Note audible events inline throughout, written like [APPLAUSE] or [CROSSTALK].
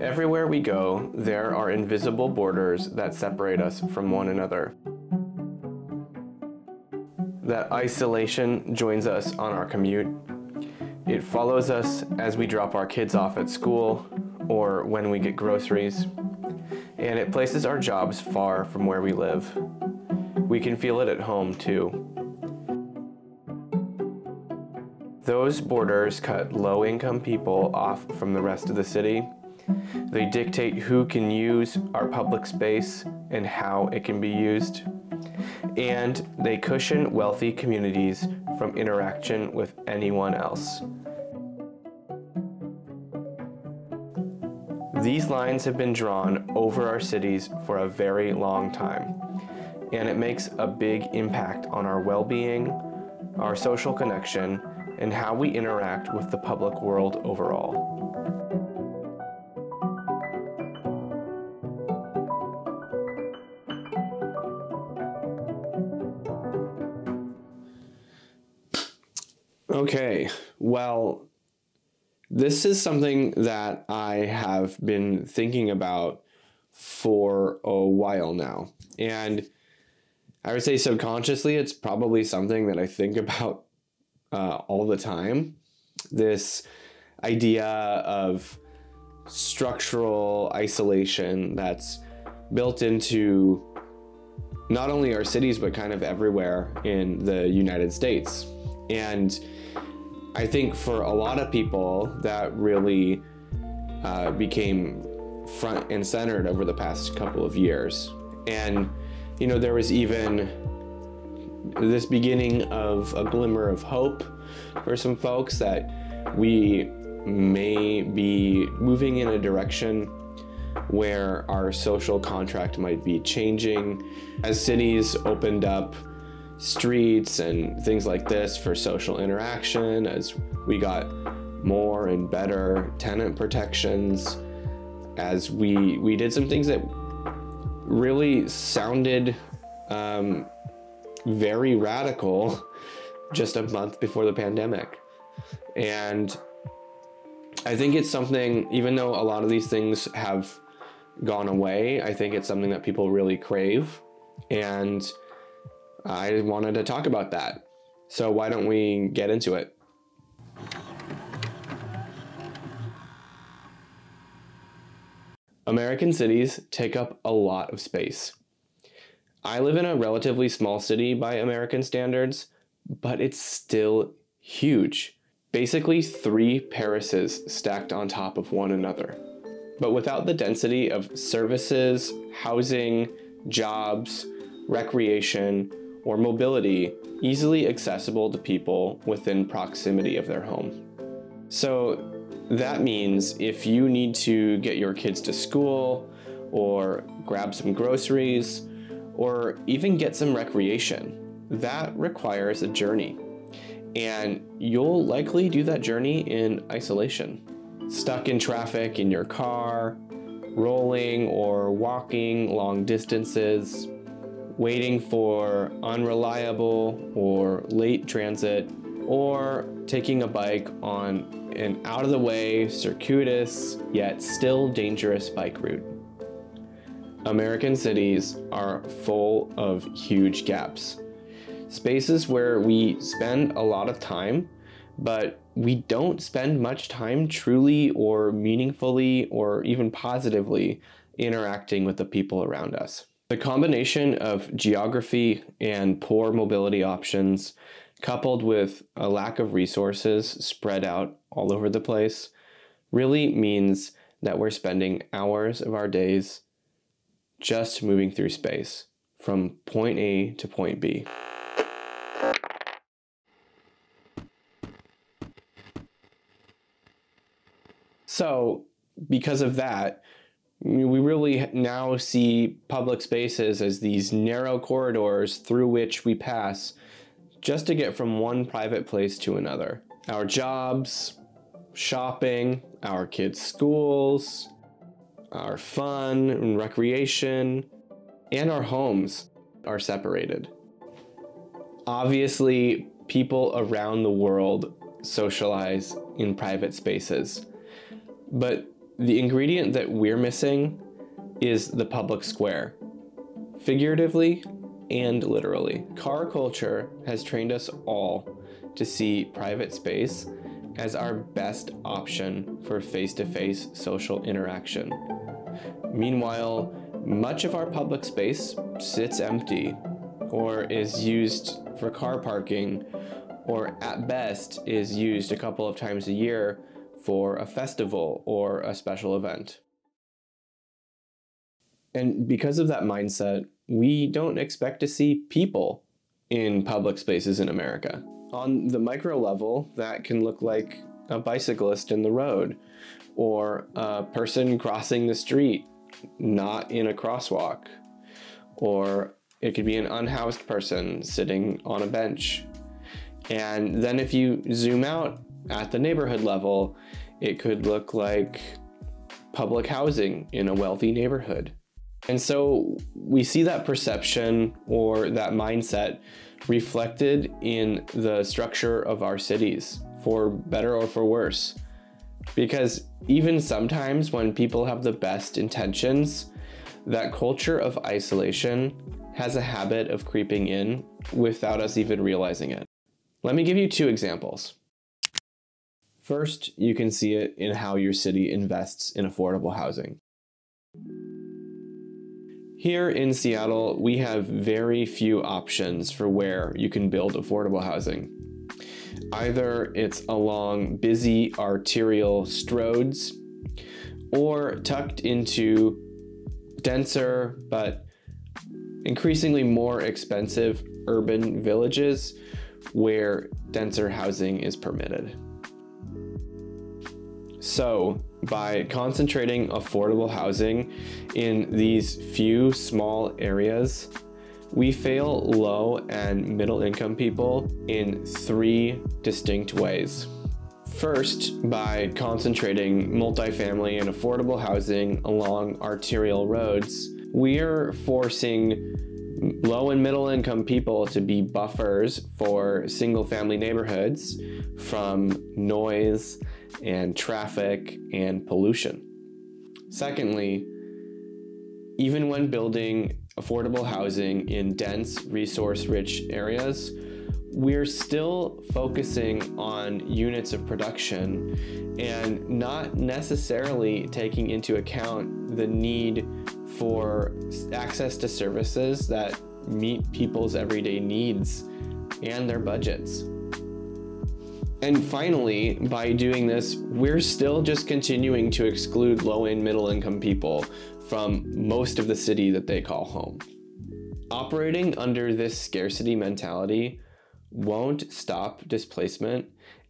Everywhere we go, there are invisible borders that separate us from one another. That isolation joins us on our commute. It follows us as we drop our kids off at school or when we get groceries. And it places our jobs far from where we live. We can feel it at home too. Those borders cut low income people off from the rest of the city. They dictate who can use our public space and how it can be used. And they cushion wealthy communities from interaction with anyone else. These lines have been drawn over our cities for a very long time, and it makes a big impact on our well being, our social connection, and how we interact with the public world overall. Okay, well, this is something that I have been thinking about for a while now. And I would say subconsciously, it's probably something that I think [LAUGHS] about uh, all the time. This idea of structural isolation that's built into not only our cities, but kind of everywhere in the United States. And I think for a lot of people, that really uh, became front and centered over the past couple of years. And, you know, there was even this beginning of a glimmer of hope for some folks that we may be moving in a direction where our social contract might be changing as cities opened up streets and things like this for social interaction as we got more and better tenant protections as we we did some things that really sounded um, very radical just a month before the pandemic. And I think it's something, even though a lot of these things have gone away, I think it's something that people really crave. And I wanted to talk about that. So why don't we get into it? American cities take up a lot of space. I live in a relatively small city by American standards, but it's still huge. Basically, three Parises stacked on top of one another. But without the density of services, housing, jobs, recreation, or mobility easily accessible to people within proximity of their home. So that means if you need to get your kids to school, or grab some groceries, or even get some recreation, that requires a journey. And you'll likely do that journey in isolation. Stuck in traffic in your car, rolling or walking long distances, waiting for unreliable or late transit, or taking a bike on an out of the way, circuitous, yet still dangerous bike route. American cities are full of huge gaps. Spaces where we spend a lot of time, but we don't spend much time truly or meaningfully or even positively interacting with the people around us. The combination of geography and poor mobility options, coupled with a lack of resources spread out all over the place, really means that we're spending hours of our days just moving through space from point A to point B. So, because of that, we really now see public spaces as these narrow corridors through which we pass just to get from one private place to another. Our jobs, shopping, our kids' schools, our fun and recreation, and our homes are separated. Obviously, people around the world socialize in private spaces, but the ingredient that we're missing is the public square, figuratively and literally. Car culture has trained us all to see private space as our best option for face to face social interaction. Meanwhile, much of our public space sits empty or is used for car parking or at best is used a couple of times a year for a festival or a special event. And because of that mindset, we don't expect to see people in public spaces in America. On the micro level, that can look like a bicyclist in the road or a person crossing the street not in a crosswalk or it could be an unhoused person sitting on a bench. And then if you zoom out at the neighborhood level, it could look like public housing in a wealthy neighborhood. And so we see that perception or that mindset reflected in the structure of our cities, for better or for worse. Because even sometimes when people have the best intentions, that culture of isolation has a habit of creeping in without us even realizing it. Let me give you two examples. First, you can see it in how your city invests in affordable housing. Here in Seattle, we have very few options for where you can build affordable housing. Either it's along busy arterial stroads or tucked into denser but increasingly more expensive urban villages where denser housing is permitted. So, by concentrating affordable housing in these few small areas, we fail low and middle income people in three distinct ways. First, by concentrating multifamily and affordable housing along arterial roads, we are forcing low and middle income people to be buffers for single family neighborhoods from noise and traffic and pollution. Secondly, even when building affordable housing in dense, resource rich areas, we're still focusing on units of production and not necessarily taking into account the need for access to services that meet people's everyday needs and their budgets. And finally, by doing this, we're still just continuing to exclude low and middle income people from most of the city that they call home. Operating under this scarcity mentality won't stop displacement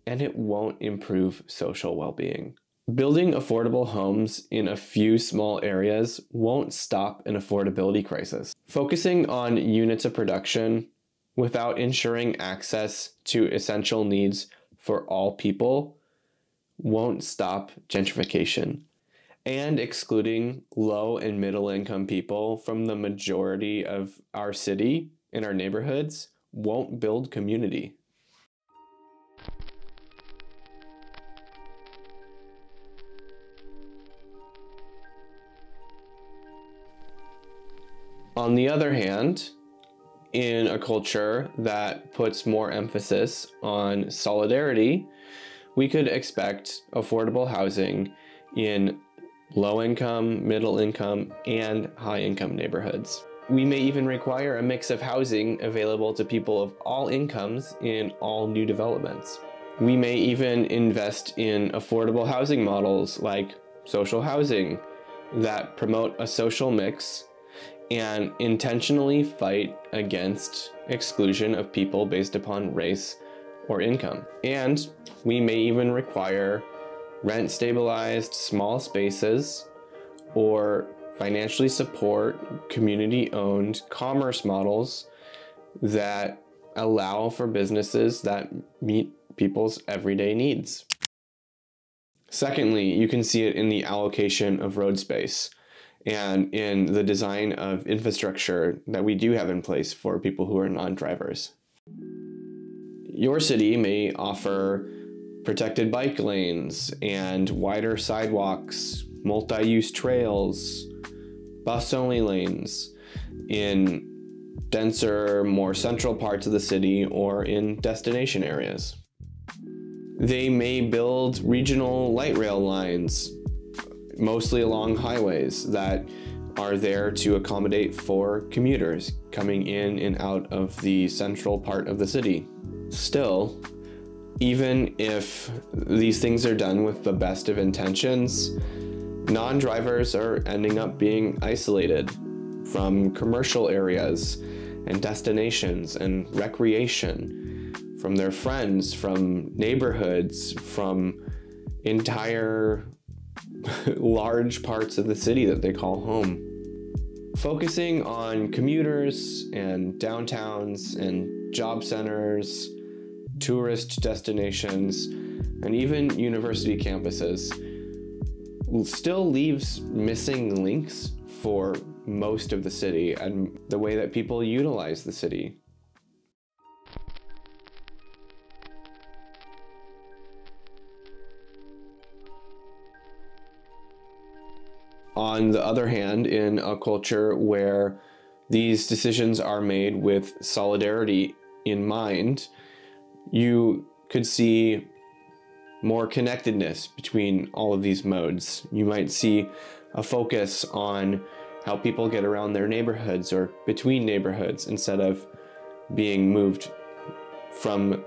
and it won't improve social well being. Building affordable homes in a few small areas won't stop an affordability crisis. Focusing on units of production without ensuring access to essential needs for all people won't stop gentrification. And excluding low and middle income people from the majority of our city and our neighborhoods won't build community. On the other hand, in a culture that puts more emphasis on solidarity, we could expect affordable housing in low income, middle income, and high income neighborhoods. We may even require a mix of housing available to people of all incomes in all new developments. We may even invest in affordable housing models like social housing that promote a social mix and intentionally fight against exclusion of people based upon race or income. And we may even require rent stabilized small spaces or financially support community owned commerce models that allow for businesses that meet people's everyday needs. Secondly, you can see it in the allocation of road space and in the design of infrastructure that we do have in place for people who are non drivers. Your city may offer protected bike lanes and wider sidewalks, multi use trails, bus only lanes in denser, more central parts of the city or in destination areas. They may build regional light rail lines, mostly along highways, that are there to accommodate for commuters coming in and out of the central part of the city. Still, even if these things are done with the best of intentions, non drivers are ending up being isolated from commercial areas and destinations and recreation, from their friends, from neighborhoods, from entire [LAUGHS] large parts of the city that they call home. Focusing on commuters and downtowns and job centers, tourist destinations, and even university campuses still leaves missing links for most of the city and the way that people utilize the city. On the other hand, in a culture where these decisions are made with solidarity in mind, you could see more connectedness between all of these modes. You might see a focus on how people get around their neighborhoods or between neighborhoods instead of being moved from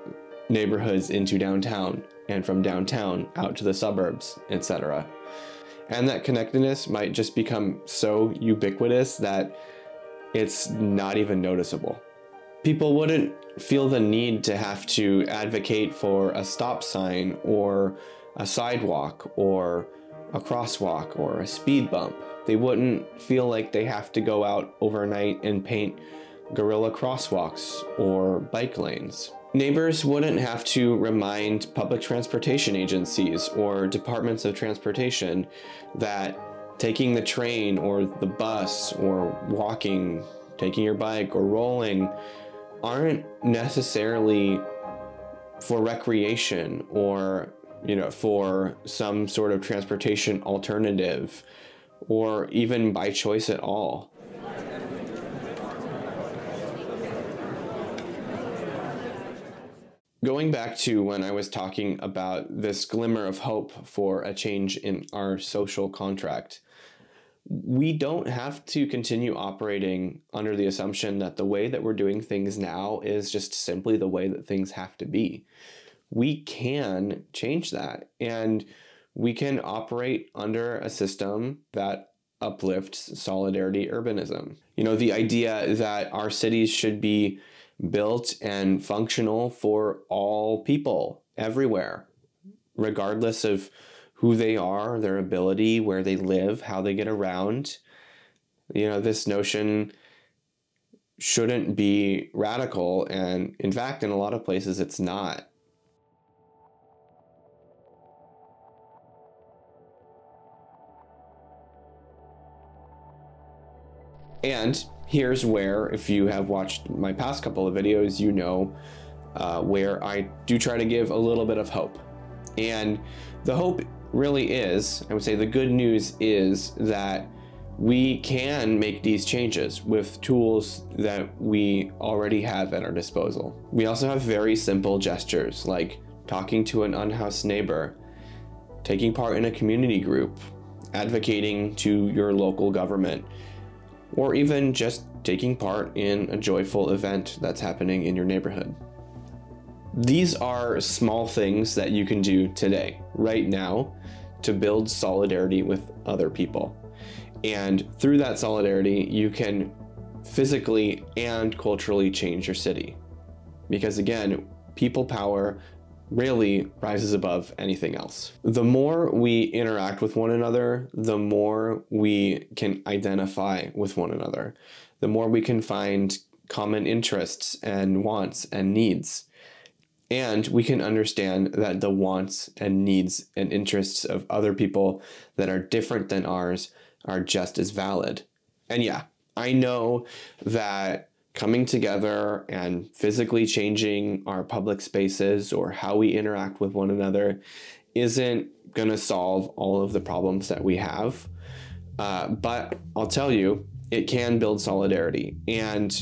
neighborhoods into downtown and from downtown out to the suburbs, etc. And that connectedness might just become so ubiquitous that it's not even noticeable. People wouldn't feel the need to have to advocate for a stop sign or a sidewalk or a crosswalk or a speed bump they wouldn't feel like they have to go out overnight and paint guerrilla crosswalks or bike lanes. Neighbors wouldn't have to remind public transportation agencies or departments of transportation that taking the train or the bus or walking, taking your bike or rolling aren't necessarily for recreation or you know for some sort of transportation alternative or even by choice at all. Going back to when I was talking about this glimmer of hope for a change in our social contract, we don't have to continue operating under the assumption that the way that we're doing things now is just simply the way that things have to be. We can change that. And we can operate under a system that uplifts solidarity urbanism. You know, the idea that our cities should be built and functional for all people everywhere, regardless of who they are, their ability, where they live, how they get around. You know, this notion shouldn't be radical. And in fact, in a lot of places, it's not. And here's where, if you have watched my past couple of videos, you know uh, where I do try to give a little bit of hope. And the hope really is, I would say the good news is that we can make these changes with tools that we already have at our disposal. We also have very simple gestures like talking to an unhoused neighbor, taking part in a community group, advocating to your local government, or even just taking part in a joyful event that's happening in your neighborhood. These are small things that you can do today, right now, to build solidarity with other people. And through that solidarity, you can physically and culturally change your city. Because again, people power really rises above anything else. The more we interact with one another, the more we can identify with one another, the more we can find common interests and wants and needs. And we can understand that the wants and needs and interests of other people that are different than ours are just as valid. And yeah, I know that coming together and physically changing our public spaces or how we interact with one another isn't going to solve all of the problems that we have. Uh, but I'll tell you, it can build solidarity. And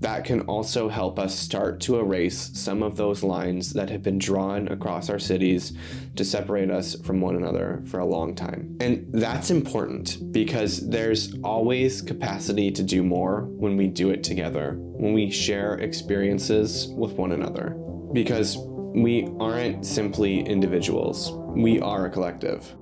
that can also help us start to erase some of those lines that have been drawn across our cities to separate us from one another for a long time. And that's important because there's always capacity to do more when we do it together, when we share experiences with one another. Because we aren't simply individuals, we are a collective.